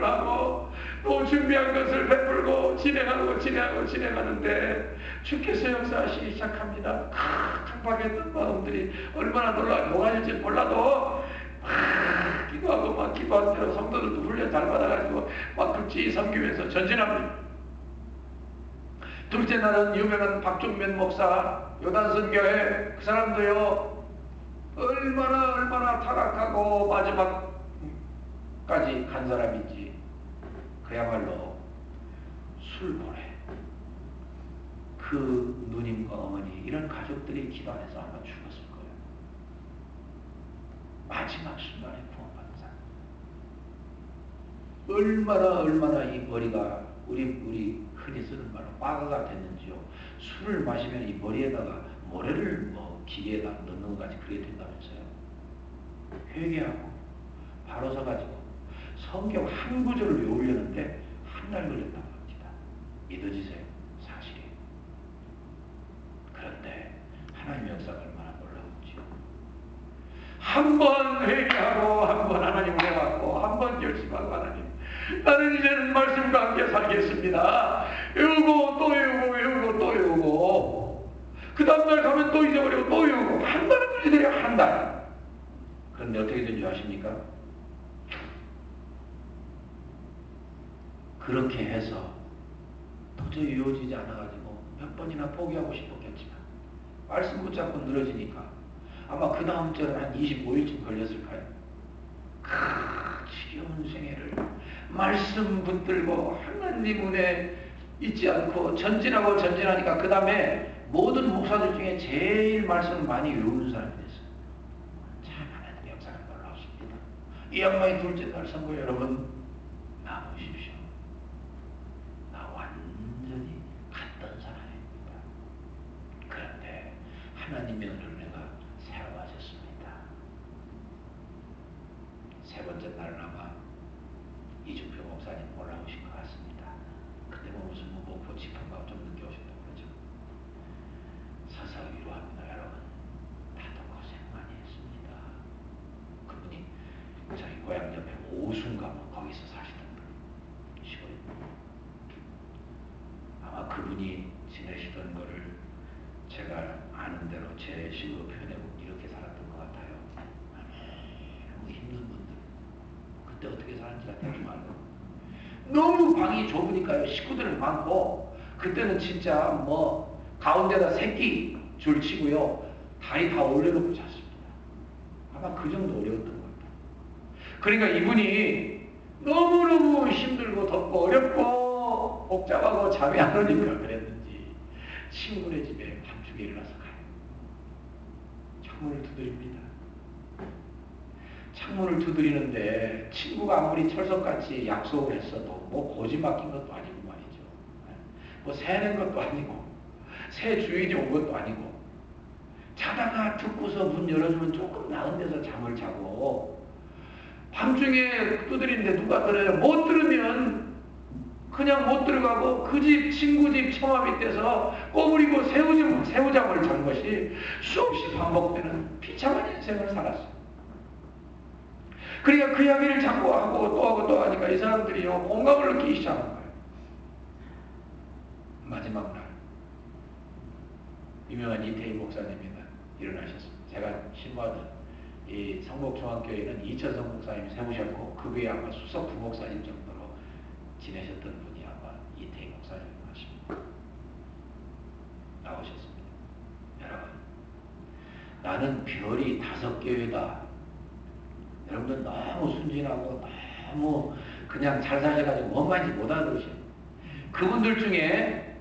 하고 또 준비한 것을 베풀고 진행하고 진행하고 진행하는데 주께서 역사하시기 시작합니다. 강박했던 마음들이 얼마나 놀라 녹아질지 몰라도 막 기도하고 막 기도한 대로 성도들도 훈련 잘 받아가지고 막 극지 섬기면서 전진합니다. 둘째 날은 유명한 박종면 목사 요단선 교회 그 사람도요 얼마나 얼마나 타락하고 마지막 까지 간 사람인지 그야말로 술보래 그 누님과 어머니 이런 가족들이 기도 안에서 아마 죽었을 거예요. 마지막 순간에 구원받은 사람. 얼마나 얼마나 이 머리가 우리 우리 흔히 쓰는 말로 빠가가 됐는지요. 술을 마시면 이 머리에다가 모래를 뭐 기계에다 넣는 것까지 그게 된다면서요. 회개하고 바로 서가지고 성경 한 구절을 외우려는데 한 달 걸렸다고 합니다. 믿어지세요? 사실이에요. 그런데 하나님 역사가 얼마나 놀라운지요. 한번 회개하고 한 번 하나님을 해갖고 한번 결심하고 하나님 나는 이제는 말씀과 함께 살겠습니다. 외우고 또 외우고 외우고 또 외우고 그 다음날 가면 또 잊어버리고 또 외우고 한 달을 걸리더래요 한 달. 그런데 어떻게 된줄 아십니까? 그렇게 해서 도저히 이어지지 않아가지고 몇 번이나 포기하고 싶었겠지만 말씀 붙잡고 늘어지니까 아마 그 다음 절은 한 25일쯤 걸렸을까요? 크, 지겨운 생애를 말씀 붙들고 하나님 은혜 잊지 않고 전진하고 전진하니까 그 다음에 모든 목사들 중에 제일 말씀 많이 외우는 사람이 됐어요. 참 하나님 역사가 놀라웠습니다. 이 양반이 둘째 날 선거 여러분 나오십시오. 나 완전히 갔던 사람입니다. 그런데 하나님의 은혜가 새로워졌습니다. 세 번째 날은 아마 이준표 목사님 올라오신 것 같습니다. 그때 뭐 무슨 뭐 목포 집회가 좀 늦게 오셨다고 그러죠. 서서 위로합니다, 여러분. 다들 고생 많이 했습니다. 그분이 저희 고향 옆에 오순가 뭐 거기서 사시던 분, 시골입니다. 아마 그분이 지내시던 거를 제가 아는 대로 제 식으로 표현해보면 이렇게 살았던 것 같아요. 너무 힘든 분들. 그때 어떻게 사는지 대충 알고. 너무 방이 좁으니까요. 식구들은 많고, 그때는 진짜 뭐, 가운데다 새끼 줄 치고요. 다리 다 올려놓고 잤습니다. 아마 그 정도 어려웠던 것 같아요. 그러니까 이분이 너무너무 힘들고 덥고 어렵고 복잡하고 잠이 안 오니까 그랬는지 친구네 집에 밤중에 일어나서. 창문을 두드립니다. 창문을 두드리는데 친구가 아무리 철석같이 약속을 했어도 뭐 고지 맡긴 것도 아니고 말이죠. 뭐 새는 것도 아니고 새 주인이 온 것도 아니고 자다가 듣고서 문 열어주면 조금 나은 데서 잠을 자고 밤중에 두드리는데 누가 들어요? 못 들으면 그냥 못 들어가고 그 집 친구 집 처마 밑에서 꼬부리고 새우잠, 새우잠을 수없이 반복되는 비참한 인생을 살았어요. 그러니까 그 이야기를 자꾸 하고 또 하고 또 하니까 이 사람들이요 공감을 느끼기 시작한 거예요. 마지막 날 유명한 이태희 목사님이 일어나셨습니다. 제가 신부하던 이 성목중앙교회는 이철성 목사님이 세우셨고 그 외에 아마 수석 부목사님 정도로 지내셨던 분이 아마 이태희 목사님 하십니다. 나오셨습니다. 여러분 나는 별이 다섯 개다. 여러분들 너무 순진하고 너무 그냥 잘 사셔가지고 뭔 말인지 못 알아들으셔요. 그분들 중에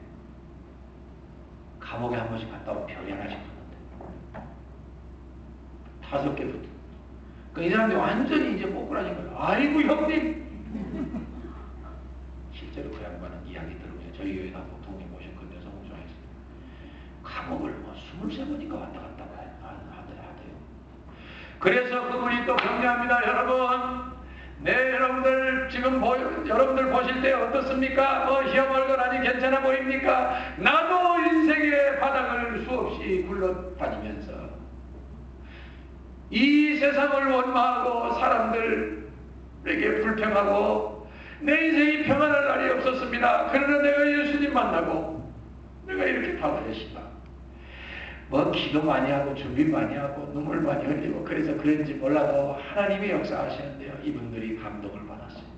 감옥에 한 번씩 갔다 온 별이 하나씩 붙는데 다섯 개 붙어. 그이 사람들이 완전히 이제 꼬꾸라진 거예요. 아이고 형님. 실제로 그 양반은 이야기 들으면 저희 교회 다 보통님 모셨거든요. 성공중에서 감옥을 뭐 23번인가 왔다 갔다 하더래요. 그래서 그분이 또 격려합니다. 여러분 네 여러분들 지금 보, 여러분들 보실 때 어떻습니까? 뭐 얼굴하니 괜찮아 보입니까? 나도 인생의 바닥을 수없이 굴러다니면서 이 세상을 원망하고 사람들에게 불평하고 내 인생이 평안할 날이 없었습니다. 그러나 내가 예수님 만나고 내가 이렇게 달라졌다. 뭐 기도 많이 하고 준비 많이 하고 눈물 많이 흘리고 그래서 그런지 몰라도 하나님이 역사하시는데요. 이분들이 감동을 받았습니다.